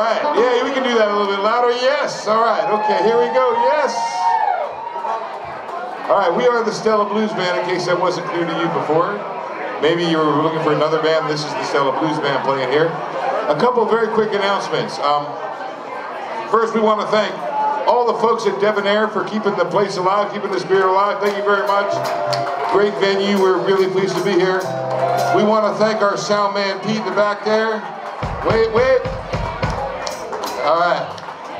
All right, yeah, we can do that a little bit louder. Yes, all right, okay, here we go. Yes. All right, we are the Stella Blues Band, in case that wasn't clear to you before. Maybe you were looking for another band. This is the Stella Blues Band playing here. A couple very quick announcements. Um, first, we want to thank all the folks at Debonair for keeping the place alive, keeping the spirit alive. Thank you very much. Great venue. We're really pleased to be here. We want to thank our sound man, Pete, in the back there. Wait, wait.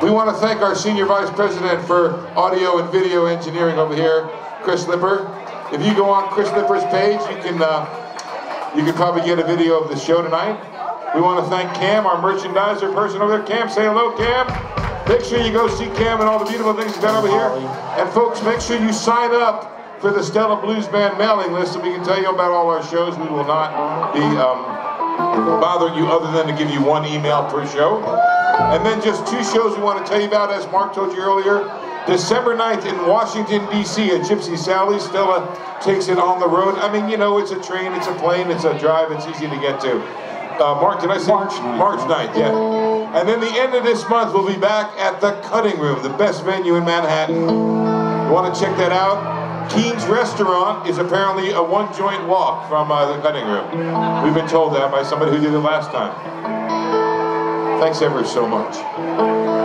We want to thank our Senior Vice President for audio and video engineering over here, Chris Lipper. If you go on Chris Lipper's page, you can uh, you can probably get a video of the show tonight. We want to thank Cam, our merchandiser person over there. Cam, say hello, Cam. Make sure you go see Cam and all the beautiful things he's done over here. And folks, make sure you sign up for the Stella Blues Band mailing list so we can tell you about all our shows. We will not be um, bothering you other than to give you one email per show. And then just two shows we want to tell you about, as Marc told you earlier. December 9th in Washington, D.C. at Gypsy Sally's. Stella takes it on the road. I mean, you know, it's a train, it's a plane, it's a drive, it's easy to get to. Uh, Marc, did I say? March 9th. March 9th, yeah. And then the end of this month, we'll be back at the Cutting Room, the best venue in Manhattan. You want to check that out? Keen's Restaurant is apparently a one-joint walk from uh, the Cutting Room. We've been told that by somebody who did it last time. Thanks ever so much.